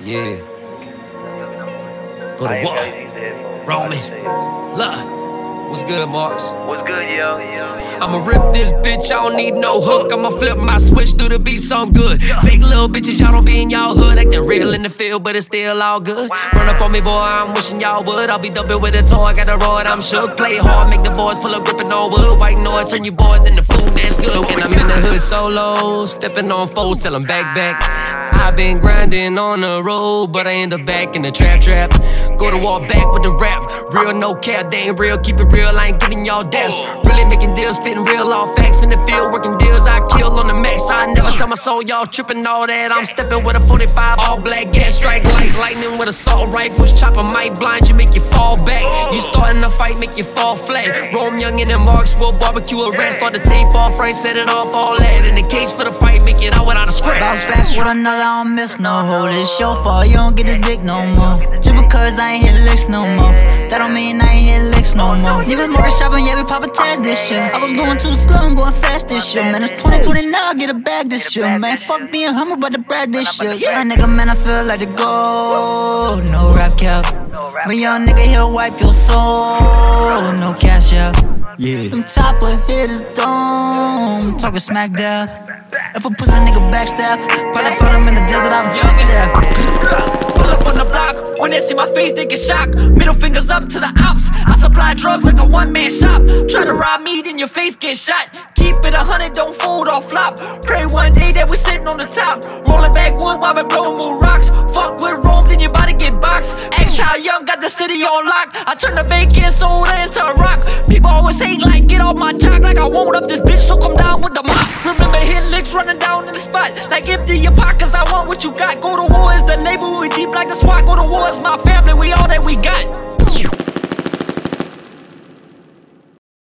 Yeah. Go to war. Roman. Look. What's good, Marks? What's good, yo? I'ma rip this bitch, I don't need no hook. I'ma flip my switch through the beat, so I'm good. Fake little bitches, y'all don't be in y'all hood. Acting real in the field, but it's still all good. Run up on me, boy, I'm wishing y'all would. I'll be dumping with a toy, got the road, I'm shook. Play hard, make the boys pull up, gripping on wood. White noise, turn you boys into food, that's good. And I'm in the hood solo, stepping on foes, tell them back, back. I been grinding on the road, but I end up back in the trap trap. Go to war back with the rap. Real no cap, they ain't real, keep it real I ain't giving y'all deaths. Really making deals, spitting real all facts in the field, working deals. I kill on the max. I never sell my soul, y'all tripping all that. I'm stepping with a 45, all black gas strike light, lightning with assault rifles. Chopper might blind you, make you fall back. You starting a fight, make you fall flat. Rome Young and the Marks will barbecue a rat. Start the tape off, right, set it off, all that. In the cage for the fight, make it out without a scratch. Bounce back with another, I don't miss no hold. It's your fault, you don't get this dick no more. Just because I ain't hit licks no more. That don't mean I ain't hit licks no more. Even more shopping, yeah, we pop a tags this year. I was going too slow, I'm going fast this year. Man, it's 2020 now, get a bag this year. Man, fuck being humble, but the brag this year. Yeah, nigga, man, I feel like the gold. No rap cap. When young nigga, he'll wipe your soul. No cash out. Yeah. Them top of hitters don't talking smack down. If a pussy nigga backstab, probably find him in the desert, I'm footstep. Pull up on the block, when they see my face, they get shocked. Middle fingers up to the ops. I supply drugs like a one man shop. Try to rob me, then your face get shot. Keep it a hundred, don't fold or flop. Pray one day that we're sitting on the top. Rolling backwood while we blowing more rocks. Fuck with Rome, then your body get boxed. Ask how young got the city on lock. I turn the bacon soda into a rock. People always hate like get off my jock like I won't up this bitch, so come down with the Like empty your pockets, I want what you got. Go to war is the neighborhood deep like the SWAT. Go to war is my family, we all that we got.